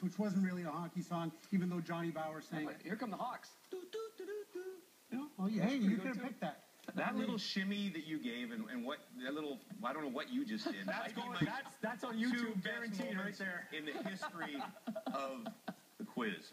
Which wasn't really a hockey song, even though Johnny Bower sang it. Here come the Hawks. Do, do, do, do, do. You know? Hey, you could have picked that. That little shimmy that you gave and, and what that little I don't know what you just did. That's going. That's that's on YouTube, guaranteed, right there. in the history of the quiz.